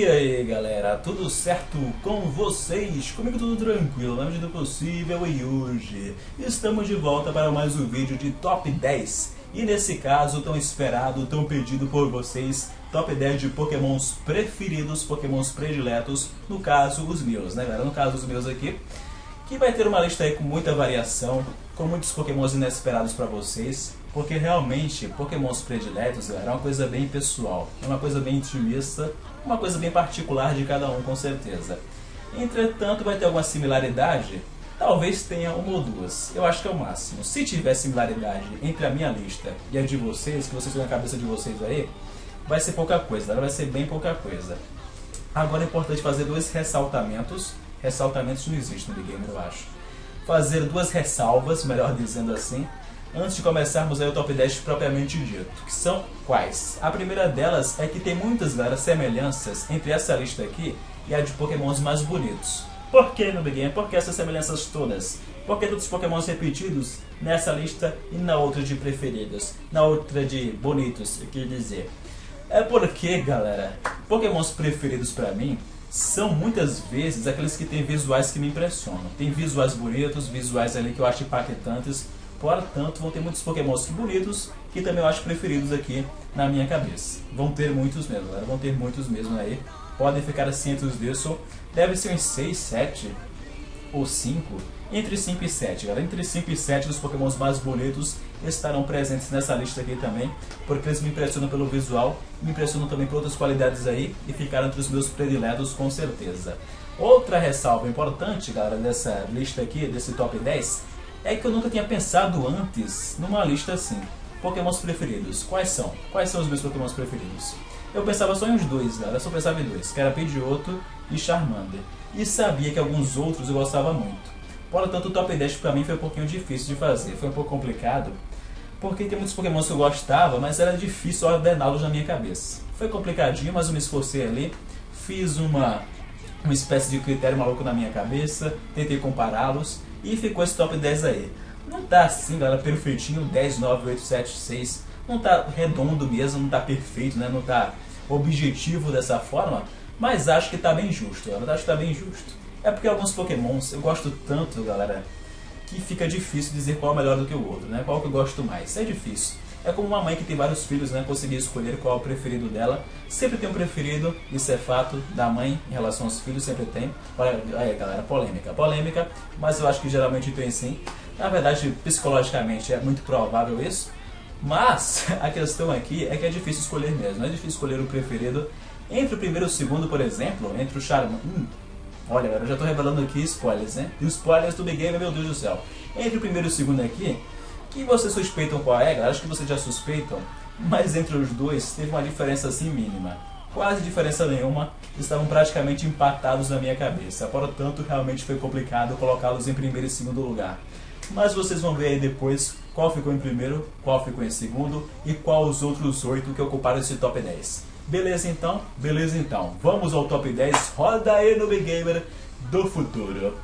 E aí galera, tudo certo com vocês? Comigo tudo tranquilo, na medida do possível e hoje estamos de volta para mais um vídeo de Top 10 e nesse caso tão esperado, tão pedido por vocês Top 10 de pokémons preferidos, pokémons prediletos, no caso os meus, né galera? No caso os meus aqui que vai ter uma lista aí com muita variação, com muitos pokémons inesperados para vocês porque realmente pokémons prediletos galera, é uma coisa bem pessoal, é uma coisa bem intimista uma coisa bem particular de cada um, com certeza. Entretanto, vai ter alguma similaridade? Talvez tenha uma ou duas. Eu acho que é o máximo. Se tiver similaridade entre a minha lista e a de vocês, que vocês têm na cabeça de vocês aí, vai ser pouca coisa, ela vai ser bem pouca coisa. Agora é importante fazer dois ressaltamentos. Ressaltamentos não existem no Game, eu acho. Fazer duas ressalvas, melhor dizendo assim, antes de começarmos aí o top 10 propriamente dito, que são quais? A primeira delas é que tem muitas galera, semelhanças entre essa lista aqui e a de pokémons mais bonitos. Por que no Big? Por que essas semelhanças todas? Por que todos os pokémons repetidos nessa lista e na outra de preferidos? Na outra de bonitos, eu queria dizer. É porque, galera, pokémons preferidos pra mim são muitas vezes aqueles que têm visuais que me impressionam. Tem visuais bonitos, visuais ali que eu acho impactantes, Portanto, vão ter muitos pokémons bonitos que também eu acho preferidos aqui na minha cabeça. Vão ter muitos mesmo, galera. Vão ter muitos mesmo aí. Podem ficar cientos disso. Deve ser uns 6, 7 ou 5. Entre 5 e 7, galera. Entre 5 e 7 dos pokémons mais bonitos estarão presentes nessa lista aqui também. Porque eles me impressionam pelo visual, me impressionam também por outras qualidades aí. E ficaram entre os meus prediletos com certeza. Outra ressalva importante, galera, dessa lista aqui, desse top 10, é que eu nunca tinha pensado antes numa lista assim. Pokémons preferidos. Quais são? Quais são os meus Pokémons preferidos? Eu pensava só em uns dois, galera. Eu só pensava em dois, que era Pidgeotto e Charmander. E sabia que alguns outros eu gostava muito. Portanto, o top 10 pra mim foi um pouquinho difícil de fazer. Foi um pouco complicado. Porque tem muitos Pokémons que eu gostava, mas era difícil ordená-los na minha cabeça. Foi complicadinho, mas eu me esforcei ali. Fiz uma, uma espécie de critério maluco na minha cabeça. Tentei compará-los e ficou esse top 10 aí. Não tá assim, galera, perfeitinho, 10, 9, 8, 7, 6. Não tá redondo mesmo, não tá perfeito, né? Não tá objetivo dessa forma. Mas acho que tá bem justo, galera. Acho que tá bem justo. É porque alguns pokémons eu gosto tanto, galera, que fica difícil dizer qual é melhor do que o outro, né? Qual que eu gosto mais. É difícil. É como uma mãe que tem vários filhos, né? Conseguir escolher qual é o preferido dela. Sempre tem um preferido, isso é fato da mãe em relação aos filhos, sempre tem. Olha aí, galera, polêmica. Polêmica, mas eu acho que geralmente tem sim. Na verdade, psicologicamente é muito provável isso. Mas a questão aqui é que é difícil escolher mesmo. É difícil escolher o preferido. Entre o primeiro e o segundo, por exemplo, entre o Charmander. Hum, olha, eu já estou revelando aqui spoilers, né? E os spoilers do Big Game, meu Deus do céu. Entre o primeiro e o segundo aqui, que vocês suspeitam qual é, acho que vocês já suspeitam, mas entre os dois teve uma diferença assim mínima. Quase diferença nenhuma, estavam praticamente empatados na minha cabeça, portanto realmente foi complicado colocá-los em primeiro e segundo lugar. Mas vocês vão ver aí depois qual ficou em primeiro, qual ficou em segundo e qual os outros oito que ocuparam esse top 10. Beleza então? Beleza então. Vamos ao top 10. Roda aí no Big Gamer do futuro.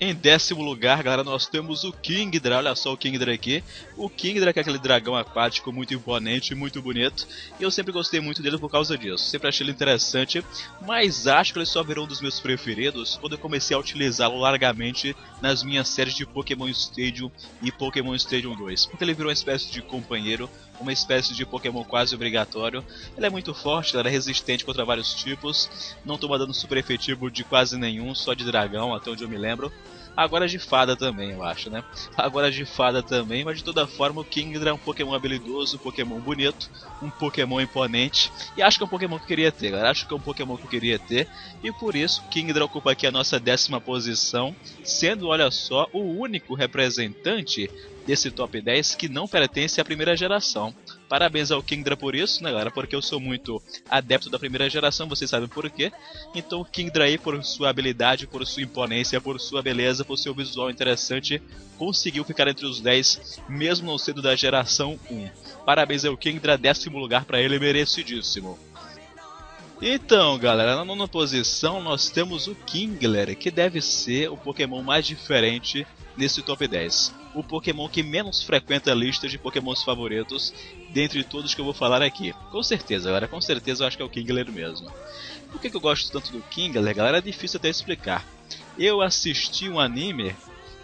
Em décimo lugar, galera, nós temos o Kingdra. Olha só o Kingdra aqui. O Kingdra que é aquele dragão aquático muito imponente, muito bonito. E eu sempre gostei muito dele por causa disso. Sempre achei ele interessante. Mas acho que ele só virou um dos meus preferidos quando eu comecei a utilizá-lo largamente nas minhas séries de Pokémon Stadium e Pokémon Stadium 2. Porque ele virou uma espécie de companheiro, uma espécie de Pokémon quase obrigatório. Ele é muito forte, ele é resistente contra vários tipos. Não toma dano super efetivo de quase nenhum, só de dragão, até onde eu me lembro. Agora de fada também, eu acho, né? Agora de fada também, mas de toda forma o Kingdra é um Pokémon habilidoso, um Pokémon bonito, um Pokémon imponente. E acho que é um Pokémon que eu queria ter, galera. Acho que é um Pokémon que eu queria ter. E por isso, Kingdra ocupa aqui a nossa décima posição, sendo, olha só, o único representante desse top 10 que não pertence à primeira geração. Parabéns ao Kingdra por isso, né, galera? Porque eu sou muito adepto da primeira geração, vocês sabem por quê. Então, Kingdra aí, por sua habilidade, por sua imponência, por sua beleza, por seu visual interessante, conseguiu ficar entre os 10, mesmo não sendo da geração 1. Parabéns ao Kingdra, décimo lugar para ele, merecidíssimo. Então, galera, na nona posição nós temos o Kingler, que deve ser o Pokémon mais diferente nesse top 10. O Pokémon que menos frequenta a lista de Pokémons favoritos dentre todos que eu vou falar aqui. Com certeza, galera, com certeza eu acho que é o Kingler mesmo. Por que, que eu gosto tanto do Kingler, galera? É difícil até explicar. Eu assisti um anime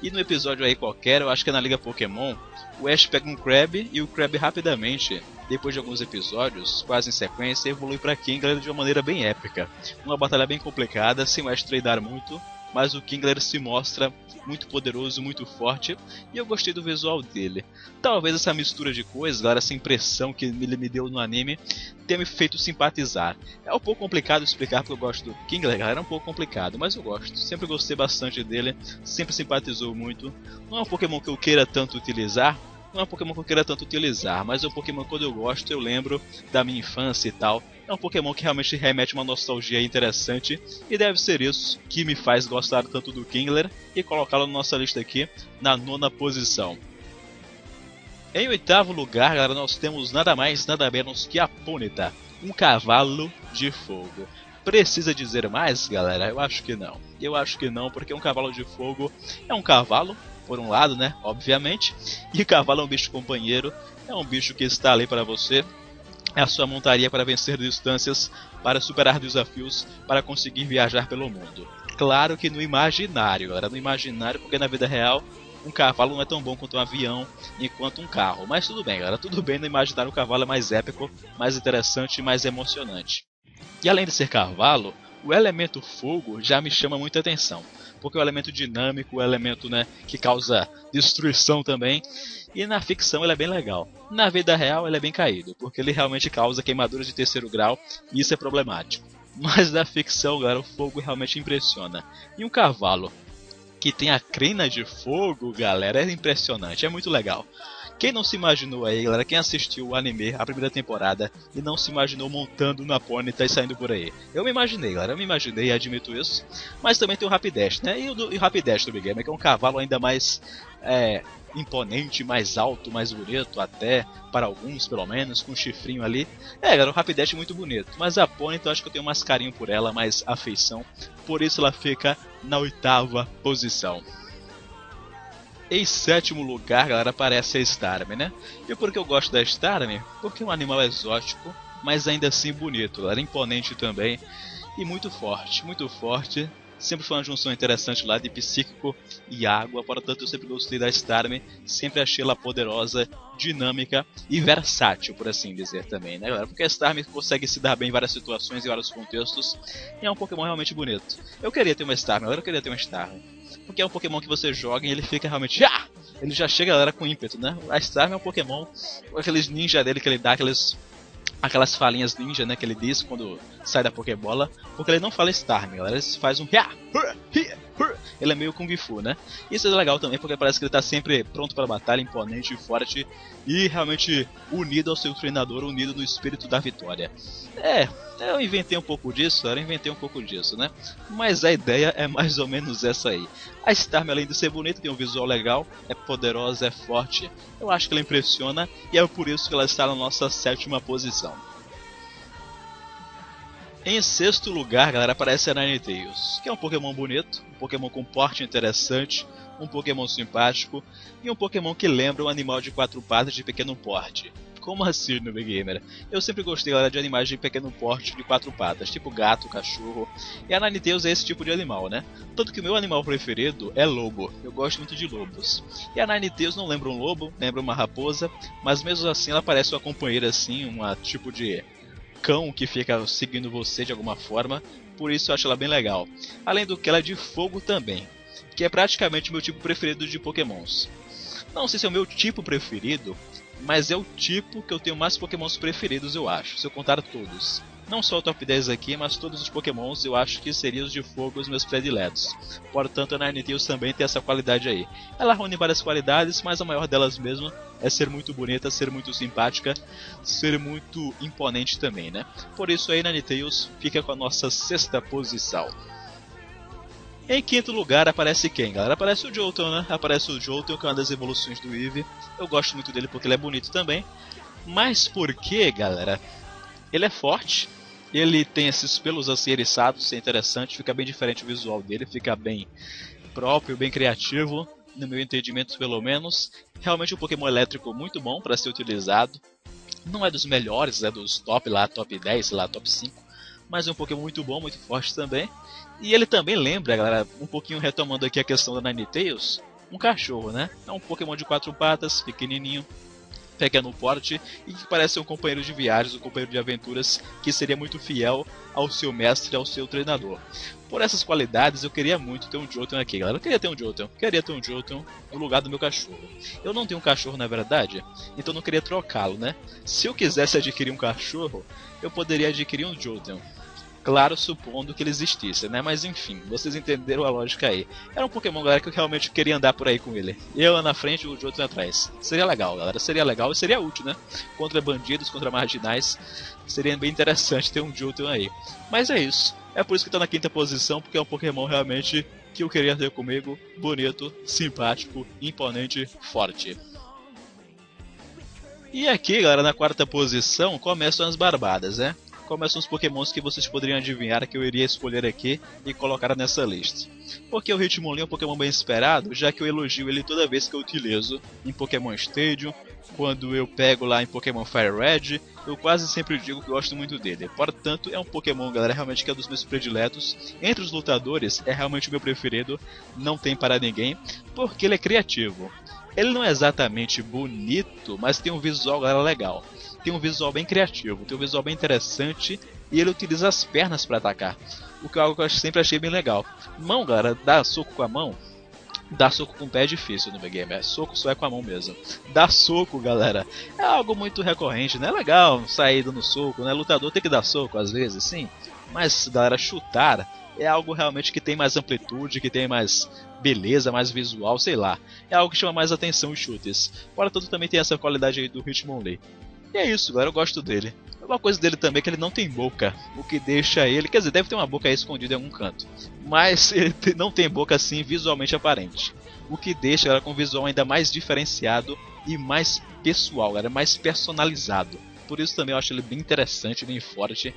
e no episódio aí qualquer, eu acho que é na Liga Pokémon, o Ash pega um Crab e o Crab rapidamente, depois de alguns episódios, quase em sequência, evolui para Kingler de uma maneira bem épica. Uma batalha bem complicada, sem o Ash treinar muito, mas o Kingler se mostra muito poderoso, muito forte, e eu gostei do visual dele. Talvez essa mistura de coisas, galera, essa impressão que ele me deu no anime, tenha me feito simpatizar. É um pouco complicado explicar porque eu gosto do Kingler, galera, é um pouco complicado, mas eu gosto. Sempre gostei bastante dele, sempre simpatizou muito. Não é um Pokémon que eu queira tanto utilizar, não é um Pokémon que eu queira tanto utilizar, mas é um Pokémon que quando eu gosto eu lembro da minha infância e tal. É um Pokémon que realmente remete uma nostalgia interessante e deve ser isso que me faz gostar tanto do Kingler e colocá-lo na nossa lista aqui na nona posição. Em oitavo lugar, galera, nós temos nada mais, nada menos que a Ponyta, um cavalo de fogo. Precisa dizer mais, galera? Eu acho que não. Eu acho que não, porque um cavalo de fogo é um cavalo, por um lado, né? Obviamente. E o cavalo é um bicho companheiro, é um bicho que está ali para você. É a sua montaria para vencer distâncias, para superar desafios, para conseguir viajar pelo mundo. Claro que no imaginário, galera, no imaginário, porque na vida real um cavalo não é tão bom quanto um avião enquanto um carro. Mas tudo bem, galera, tudo bem no imaginário o cavalo é mais épico, mais interessante e mais emocionante. E além de ser cavalo, o elemento fogo já me chama muita atenção porque é um elemento dinâmico, um elemento né, que causa destruição também. E na ficção ele é bem legal. Na vida real ele é bem caído, porque ele realmente causa queimaduras de terceiro grau e isso é problemático. Mas na ficção, galera, o fogo realmente impressiona. E um cavalo que tem a crina de fogo, galera, é impressionante, é muito legal. Quem não se imaginou aí, galera, quem assistiu o anime, a primeira temporada, e não se imaginou montando na Ponyta e saindo por aí? Eu me imaginei, galera, eu me imaginei, admito isso. Mas também tem o Rapidash, né? E o, e o Rapidash do Big Game, que é um cavalo ainda mais é, imponente, mais alto, mais bonito, até, para alguns pelo menos, com um chifrinho ali. É, galera, o Rapidash é muito bonito. Mas a Ponyta eu acho que eu tenho mais carinho por ela, mais afeição. Por isso ela fica na oitava posição. Em sétimo lugar, galera, aparece a Starmie, né? E por que eu gosto da Starmie? Porque é um animal exótico, mas ainda assim bonito, galera, imponente também e muito forte, muito forte. Sempre foi uma junção interessante lá de psíquico e água, portanto eu sempre gostei da Starmie, sempre achei ela poderosa, dinâmica e versátil, por assim dizer também, né galera? Porque a Starmie consegue se dar bem em várias situações e vários contextos, e é um Pokémon realmente bonito. Eu queria ter uma Starmie, agora eu queria ter uma Starmie porque é um Pokémon que você joga e ele fica realmente. Já! Ele já chega galera com ímpeto, né? A Starmie é um Pokémon com aqueles ninja dele que ele dá, aqueles. Aquelas falinhas ninja, né, que ele diz quando sai da Pokébola, porque ele não fala Starmie, galera, ele faz um ele é meio Kung Fu, né? Isso é legal também porque parece que ele tá sempre pronto para batalha, imponente, forte e realmente unido ao seu treinador, unido no espírito da vitória. É, eu inventei um pouco disso, eu inventei um pouco disso, né? Mas a ideia é mais ou menos essa aí. A Starmie, além de ser bonita, tem um visual legal, é poderosa, é forte, eu acho que ela impressiona e é por isso que ela está na nossa sétima posição. Em sexto lugar, galera, aparece a Ninetales, que é um Pokémon bonito, um Pokémon com porte interessante, um Pokémon simpático e um Pokémon que lembra um animal de quatro patas de pequeno porte. Como assim, no Big Gamer? Eu sempre gostei galera, de animais de pequeno porte de quatro patas, tipo gato, cachorro. E a Ninetales é esse tipo de animal, né? Tanto que o meu animal preferido é lobo. Eu gosto muito de lobos. E a Ninetales não lembra um lobo, lembra uma raposa, mas mesmo assim ela parece uma companheira assim, uma tipo de cão que fica seguindo você de alguma forma, por isso eu acho ela bem legal. Além do que ela é de fogo também, que é praticamente o meu tipo preferido de pokémons. Não sei se é o meu tipo preferido, mas é o tipo que eu tenho mais pokémons preferidos eu acho, se eu contar todos. Não só o top 10 aqui, mas todos os pokémons eu acho que seriam os de fogo os meus prediletos. Portanto, a Ninetales também tem essa qualidade aí. Ela reúne várias qualidades, mas a maior delas mesmo é ser muito bonita, ser muito simpática, ser muito imponente também, né? Por isso aí, Ninetales fica com a nossa sexta posição. Em quinto lugar aparece quem, galera? Aparece o Jolteon, né? Aparece o Jolteon, que é uma das evoluções do Eevee. Eu gosto muito dele porque ele é bonito também. Mas por que, galera? Ele é forte, ele tem esses pelos assim eriçados, é interessante, fica bem diferente o visual dele, fica bem próprio, bem criativo. no meu entendimento pelo menos. Realmente um Pokémon elétrico muito bom para ser utilizado. Não é dos melhores, é dos top lá, top 10, sei lá, top 5. Mas é um Pokémon muito bom, muito forte também. E ele também lembra, galera, um pouquinho retomando aqui a questão da Ninetales, um cachorro, né? É um Pokémon de quatro patas, pequenininho, pequeno porte e que parece um companheiro de viagens, um companheiro de aventuras que seria muito fiel ao seu mestre, ao seu treinador. Por essas qualidades, eu queria muito ter um Jotun aqui, galera. Eu queria ter um Jotun, queria ter um Jotun no lugar do meu cachorro. Eu não tenho um cachorro, na verdade, então não queria trocá-lo, né? Se eu quisesse adquirir um cachorro, eu poderia adquirir um Jotun. Claro, supondo que ele existisse, né? Mas enfim, vocês entenderam a lógica aí. Era um Pokémon, galera, que eu realmente queria andar por aí com ele. Eu na frente e o Jotun atrás. Seria legal, galera. Seria legal e seria útil, né? Contra bandidos, contra marginais. Seria bem interessante ter um Jotun aí. Mas é isso. É por isso que tá na quinta posição, porque é um Pokémon realmente que eu queria ter comigo. Bonito, simpático, imponente, forte. E aqui, galera, na quarta posição, começam as barbadas, né? Começam os pokémons que vocês poderiam adivinhar que eu iria escolher aqui e colocar nessa lista. Porque o Hitmonlee é um Pokémon bem esperado, já que eu elogio ele toda vez que eu utilizo em Pokémon Stadium, quando eu pego lá em Pokémon Fire Red, eu quase sempre digo que gosto muito dele. Portanto, é um Pokémon, galera, realmente que é um dos meus prediletos. Entre os lutadores, é realmente o meu preferido, não tem para ninguém, porque ele é criativo. Ele não é exatamente bonito, mas tem um visual, galera, legal tem um visual bem criativo, tem um visual bem interessante e ele utiliza as pernas para atacar. O que é algo que eu sempre achei bem legal. Mão, galera, dar soco com a mão, dar soco com o pé é difícil no game, é soco só é com a mão mesmo. Dar soco, galera, é algo muito recorrente, né? É legal sair dando soco, né? Lutador tem que dar soco às vezes, sim. Mas, galera, chutar é algo realmente que tem mais amplitude, que tem mais beleza, mais visual, sei lá. É algo que chama mais atenção os chutes. Fora tudo também tem essa qualidade aí do Hitmonlee. E é isso, galera, eu gosto dele. Uma coisa dele também é que ele não tem boca, o que deixa ele, quer dizer, deve ter uma boca aí escondida em algum canto, mas ele não tem boca assim visualmente aparente, o que deixa ela com um visual ainda mais diferenciado e mais pessoal, galera, mais personalizado. Por isso também eu acho ele bem interessante, bem forte.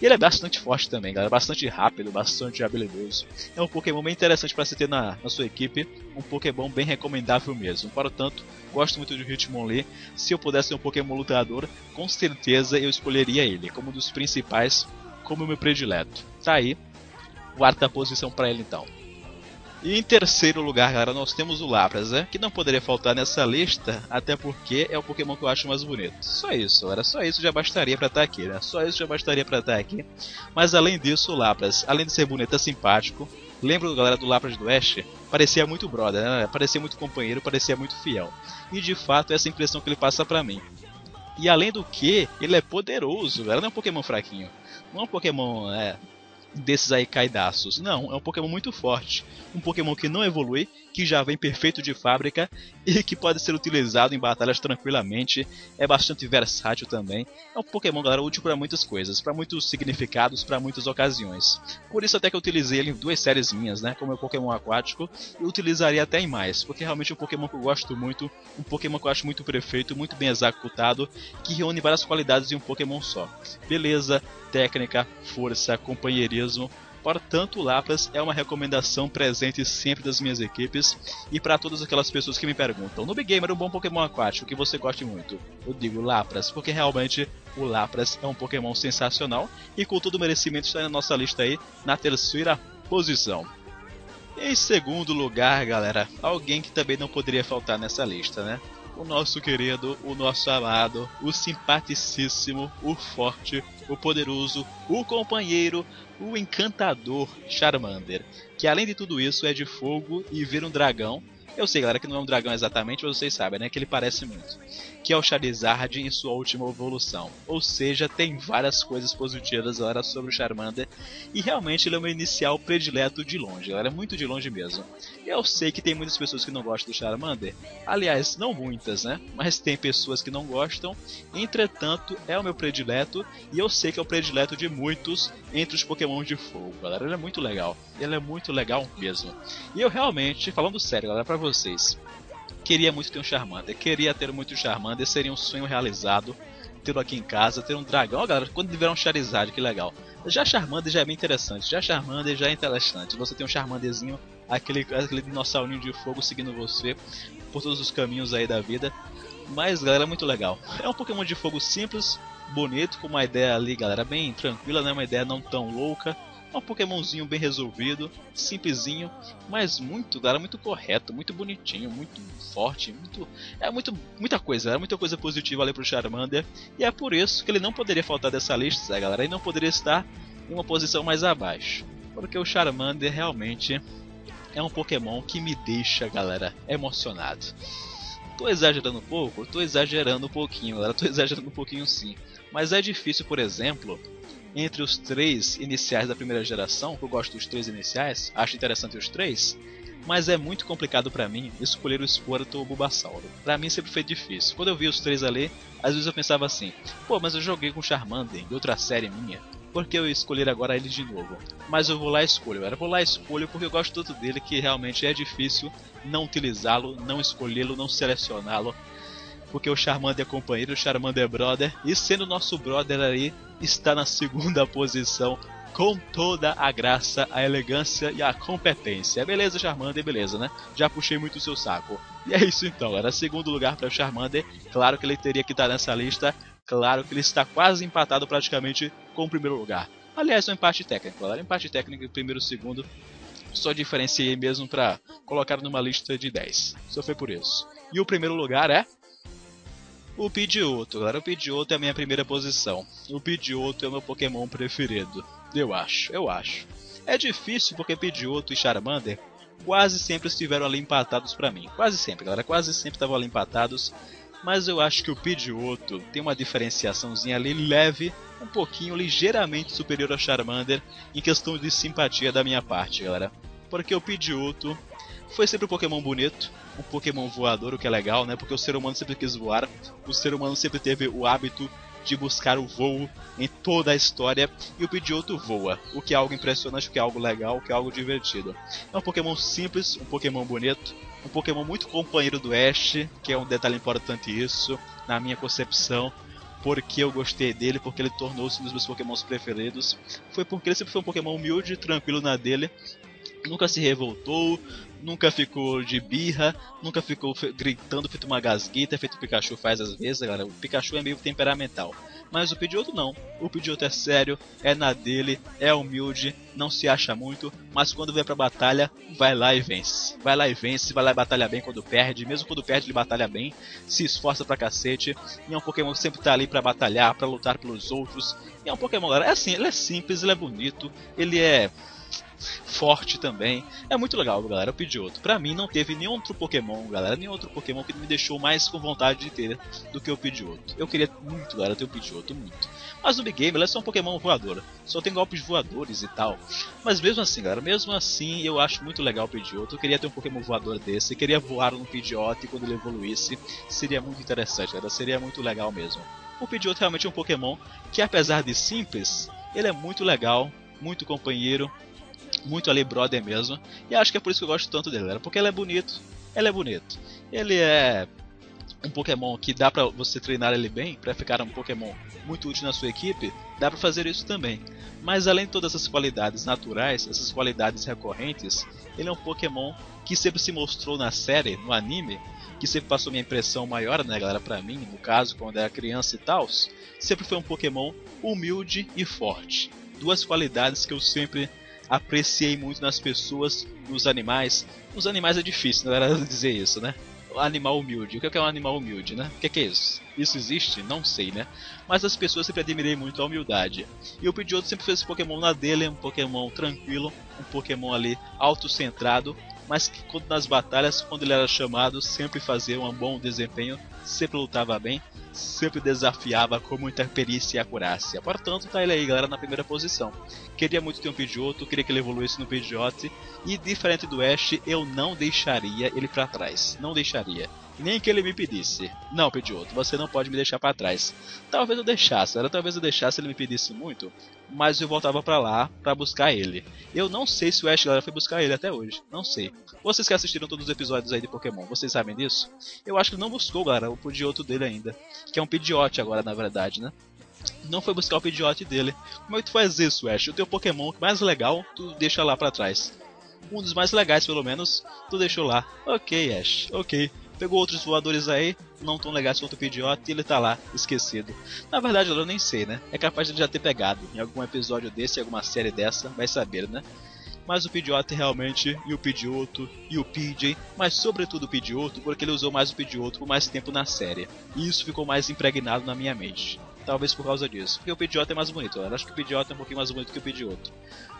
E ele é bastante forte também, galera. Bastante rápido, bastante habilidoso. É um Pokémon bem interessante para se ter na, na sua equipe. Um Pokémon bem recomendável mesmo. Portanto, gosto muito de Hitmonlee. Se eu pudesse ser um Pokémon lutador, com certeza eu escolheria ele como um dos principais, como meu predileto. Tá aí, quarta posição para ele então. E em terceiro lugar, galera, nós temos o Lapras, né? Que não poderia faltar nessa lista, até porque é o Pokémon que eu acho mais bonito. Só isso, era só isso já bastaria para estar tá aqui, né? Só isso já bastaria para estar tá aqui. Mas além disso, o Lapras, além de ser bonito, é simpático. Lembra, galera, do Lapras do Oeste? Parecia muito brother, né? Parecia muito companheiro, parecia muito fiel. E de fato, essa impressão que ele passa para mim. E além do que, ele é poderoso, galera. Não é um Pokémon fraquinho. Não é um Pokémon é, desses aí caidaços. Não, é um Pokémon muito forte. Um Pokémon que não evolui, que já vem perfeito de fábrica e que pode ser utilizado em batalhas tranquilamente. É bastante versátil também. É um Pokémon, galera, útil para muitas coisas, para muitos significados, para muitas ocasiões. Por isso até que eu utilizei ele em duas séries minhas, né, como é o Pokémon aquático, e utilizaria até em mais, porque realmente é um Pokémon que eu gosto muito, um Pokémon que eu acho muito perfeito, muito bem executado, que reúne várias qualidades em um Pokémon só. Beleza, técnica, força, companheirismo, Portanto, o Lapras é uma recomendação presente sempre das minhas equipes e para todas aquelas pessoas que me perguntam: no Big Gamer, um bom Pokémon aquático que você goste muito? Eu digo Lapras, porque realmente o Lapras é um Pokémon sensacional e com todo o merecimento está na nossa lista aí na terceira posição. Em segundo lugar, galera, alguém que também não poderia faltar nessa lista, né? O nosso querido, o nosso amado, o simpaticíssimo, o forte, o poderoso, o companheiro, o encantador Charmander, que além de tudo isso é de fogo e vira um dragão eu sei, galera, que não é um dragão exatamente, mas vocês sabem, né? Que ele parece muito. Que é o Charizard em sua última evolução. Ou seja, tem várias coisas positivas agora sobre o Charmander. E realmente ele é o meu inicial predileto de longe, galera. Muito de longe mesmo. Eu sei que tem muitas pessoas que não gostam do Charmander. Aliás, não muitas, né? Mas tem pessoas que não gostam. Entretanto, é o meu predileto. E eu sei que é o predileto de muitos entre os Pokémon de fogo, galera. Ele é muito legal. Ele é muito legal mesmo. E eu realmente, falando sério, galera, pra vocês. Queria muito ter um Charmander, queria ter muito Charmander, seria um sonho realizado ter aqui em casa, ter um dragão. Ó, galera, quando tiver um Charizard, que legal. Já Charmander já é bem interessante, já Charmander já é interessante. Você tem um Charmanderzinho aquele, aquele dinossaurinho de fogo seguindo você por todos os caminhos aí da vida. Mas, galera, é muito legal. É um Pokémon de fogo simples, bonito, com uma ideia ali, galera, bem tranquila, né? Uma ideia não tão louca. Um Pokémonzinho bem resolvido, simplesinho, mas muito, galera, muito correto, muito bonitinho, muito forte, muito. É muito, muita coisa, é muita coisa positiva ali pro Charmander. E é por isso que ele não poderia faltar dessa lista, né, galera? E não poderia estar em uma posição mais abaixo. Porque o Charmander realmente é um Pokémon que me deixa, galera, emocionado. Tô exagerando um pouco? Tô exagerando um pouquinho, galera. Tô exagerando um pouquinho sim. Mas é difícil, por exemplo, entre os três iniciais da primeira geração, que eu gosto dos três iniciais, acho interessante os três, mas é muito complicado para mim escolher o Squirtle ou o Bulbasauro. Pra mim sempre foi difícil. Quando eu vi os três ali, às vezes eu pensava assim, pô, mas eu joguei com Charmander de outra série minha, por que eu escolher agora ele de novo? Mas eu vou lá e escolho, eu vou lá e escolho porque eu gosto tanto dele que realmente é difícil não utilizá-lo, não escolhê-lo, não selecioná-lo porque o Charmander é companheiro, o Charmander é brother, e sendo nosso brother aí, está na segunda posição com toda a graça, a elegância e a competência. Beleza, Charmander, beleza, né? Já puxei muito o seu saco. E é isso então, era segundo lugar para o Charmander. Claro que ele teria que estar nessa lista. Claro que ele está quase empatado praticamente com o primeiro lugar. Aliás, é um empate técnico, galera. Empate técnico em primeiro e segundo. Só diferenciei mesmo para colocar numa lista de 10. Só foi por isso. E o primeiro lugar é o Pidgeotto, galera. O Pidgeotto é a minha primeira posição. O Pidgeotto é o meu Pokémon preferido. Eu acho, eu acho. É difícil porque Pidgeotto e Charmander quase sempre estiveram ali empatados para mim. Quase sempre, galera. Quase sempre estavam ali empatados. Mas eu acho que o Pidgeotto tem uma diferenciaçãozinha ali leve, um pouquinho, ligeiramente superior ao Charmander em questão de simpatia da minha parte, galera. Porque o Pidgeotto foi sempre um Pokémon bonito, um Pokémon voador, o que é legal, né? Porque o ser humano sempre quis voar, o ser humano sempre teve o hábito de buscar o voo em toda a história e o Pidgeotto voa, o que é algo impressionante, o que é algo legal, o que é algo divertido. É um Pokémon simples, um Pokémon bonito, um Pokémon muito companheiro do Ash, que é um detalhe importante isso, na minha concepção porque eu gostei dele, porque ele tornou-se um dos meus pokémons preferidos. Foi porque ele sempre foi um pokémon humilde, tranquilo na dele, nunca se revoltou, nunca ficou de birra, nunca ficou gritando feito uma gasguita, feito o Pikachu faz às vezes, galera. O Pikachu é meio temperamental. Mas o Pidgeotto não. O Pidgeotto é sério, é na dele, é humilde, não se acha muito, mas quando vem pra batalha, vai lá e vence. Vai lá e vence, vai lá e batalha bem quando perde, mesmo quando perde ele batalha bem, se esforça pra cacete, e é um Pokémon que sempre tá ali pra batalhar, pra lutar pelos outros. E é um Pokémon, galera, é assim, ele é simples, ele é bonito, ele é forte também. É muito legal, galera, o Pidgeotto. Pra mim não teve nenhum outro Pokémon, galera, nenhum outro Pokémon que me deixou mais com vontade de ter do que o Pidgeotto. Eu queria muito, galera, ter o Pidgeotto, muito. Mas no Big Game ele é só um Pokémon voador, só tem golpes voadores e tal. Mas mesmo assim, galera, mesmo assim eu acho muito legal o Pidgeotto. Eu queria ter um Pokémon voador desse, eu queria voar no Pidgeotto e quando ele evoluísse, seria muito interessante, galera, seria muito legal mesmo. O Pidgeotto realmente é um Pokémon que apesar de simples, ele é muito legal, muito companheiro, muito ali brother mesmo. E acho que é por isso que eu gosto tanto dele, galera. Porque ele é bonito. Ele é bonito. Ele é um Pokémon que dá pra você treinar ele bem, para ficar um Pokémon muito útil na sua equipe, dá pra fazer isso também. Mas além de todas essas qualidades naturais, essas qualidades recorrentes, ele é um Pokémon que sempre se mostrou na série, no anime, que sempre passou minha impressão maior, né, galera, pra mim, no caso, quando era criança e tal, sempre foi um Pokémon humilde e forte. Duas qualidades que eu sempre apreciei muito nas pessoas, nos animais. Nos animais é difícil, não era dizer isso, né? Animal humilde. O que é um animal humilde, né? O que é isso? Isso existe? Não sei, né? Mas as pessoas sempre admirei muito a humildade. E o Pidgeotto sempre fez esse Pokémon na dele, um Pokémon tranquilo, um Pokémon ali autocentrado, mas que quando nas batalhas, quando ele era chamado, sempre fazia um bom desempenho, sempre lutava bem, sempre desafiava com muita perícia e acurácia. Portanto, tá ele aí, galera, na primeira posição. Queria muito ter um Pidgeotto, queria que ele evoluísse no Pidgeot, e diferente do Ash, eu não deixaria ele para trás. Não deixaria nem que ele me pedisse. Não, Pidgeotto, você não pode me deixar para trás. Talvez eu deixasse, era talvez eu deixasse ele me pedisse muito, mas eu voltava para lá para buscar ele. Eu não sei se o Ash galera foi buscar ele até hoje, não sei. Vocês que assistiram todos os episódios aí de Pokémon, vocês sabem disso? Eu acho que não buscou, galera, o Pidgeotto dele ainda, que é um Pidgeot agora na verdade, né? Não foi buscar o Pidgeot dele. Como é que tu faz isso, Ash? O teu Pokémon mais legal, tu deixa lá para trás. Um dos mais legais, pelo menos, tu deixou lá. Ok, Ash, ok. Pegou outros voadores aí, não tão legais quanto o Pidgeot, e ele tá lá, esquecido. Na verdade, eu nem sei, né? É capaz de ele já ter pegado em algum episódio desse, alguma série dessa, vai saber, né? Mas o Pidgeot realmente, e o Pidgeotto, e o PJ, mas sobretudo o Pidgeotto, porque ele usou mais o Pidgeotto por mais tempo na série. E isso ficou mais impregnado na minha mente. Talvez por causa disso. Porque o Pidgeotto é mais bonito. Eu acho que o Pidgeotto é um pouquinho mais bonito que o Pidgeotto.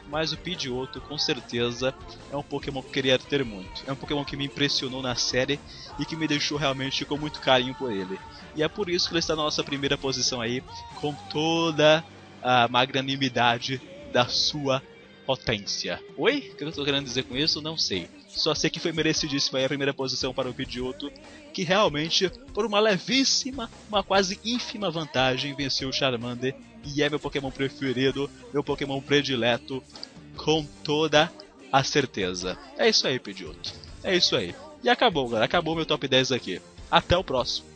Mas o Pidgeotto, com certeza, é um Pokémon que eu queria ter muito. É um Pokémon que me impressionou na série e que me deixou realmente com muito carinho por ele. E é por isso que ele está na nossa primeira posição aí, com toda a magnanimidade da sua potência. Oi? O que eu estou querendo dizer com isso? Não sei. Só sei que foi merecidíssima a primeira posição para o Pidgeotto, que realmente, por uma levíssima, uma quase ínfima vantagem, venceu o Charmander e é meu Pokémon preferido, meu Pokémon predileto, com toda a certeza. É isso aí, Pidgeotto. É isso aí. E acabou, galera. Acabou meu top 10 aqui. Até o próximo.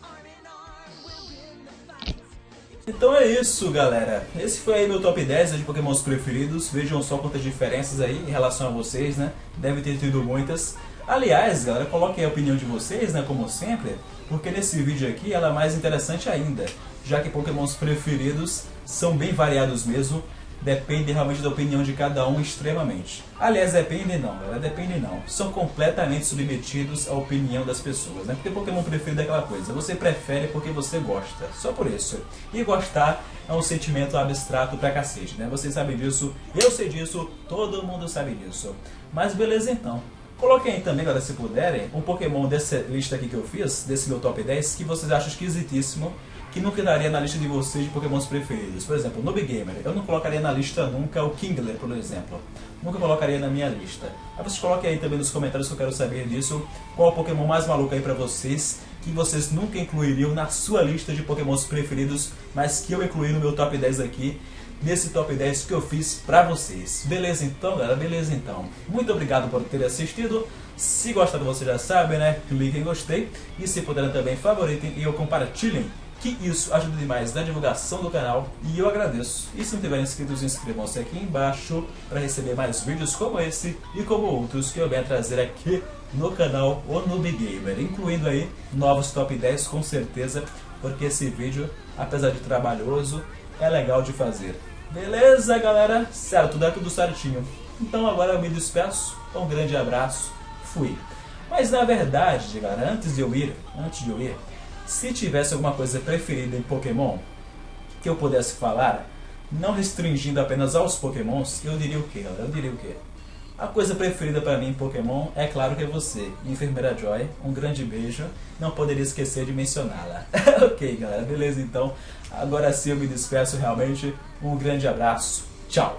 Então é isso, galera. Esse foi aí meu top 10 de pokémons preferidos. Vejam só quantas diferenças aí em relação a vocês, né? Deve ter tido muitas. Aliás, galera, coloquem a opinião de vocês, né? Como sempre, porque nesse vídeo aqui ela é mais interessante ainda, já que pokémons preferidos são bem variados mesmo depende realmente da opinião de cada um extremamente. Aliás, depende não, galera, depende não. São completamente submetidos à opinião das pessoas, né? Porque Pokémon preferido é aquela coisa, você prefere porque você gosta, só por isso. E gostar é um sentimento abstrato pra cacete, né? Vocês sabem disso, eu sei disso, todo mundo sabe disso. Mas beleza então. Coloquem aí também, galera, se puderem, um Pokémon dessa lista aqui que eu fiz, desse meu top 10, que vocês acham esquisitíssimo que não quedaria na lista de vocês de pokémons preferidos. Por exemplo, Noob Gamer, eu não colocaria na lista nunca o Kingler, por exemplo. Nunca colocaria na minha lista. Aí vocês coloquem aí também nos comentários que eu quero saber disso. Qual o Pokémon mais maluco aí pra vocês, que vocês nunca incluiriam na sua lista de pokémons preferidos, mas que eu incluí no meu top 10 aqui nesse top 10 que eu fiz pra vocês. Beleza então, galera? Beleza então. Muito obrigado por ter assistido. Se gostaram, vocês já sabem, né? Cliquem em gostei. E se puderem também, favoritem e compartilhem que isso ajuda demais na divulgação do canal e eu agradeço. E se não tiverem inscritos, inscrevam-se aqui embaixo para receber mais vídeos como esse e como outros que eu venho trazer aqui no canal O Noob Gamer, incluindo aí novos top 10 com certeza, porque esse vídeo, apesar de trabalhoso, é legal de fazer. Beleza, galera? Certo, dá tudo certinho. Então agora eu me despeço, um grande abraço, fui. Mas na verdade, galera, antes de eu ir, antes de eu ir, se tivesse alguma coisa preferida em Pokémon que eu pudesse falar, não restringindo apenas aos Pokémons, eu diria o que? Eu diria o que? A coisa preferida para mim em Pokémon é claro que é você, Enfermeira Joy. Um grande beijo. Não poderia esquecer de mencioná-la. ok, galera, beleza então. Agora sim eu me despeço realmente. Um grande abraço. Tchau.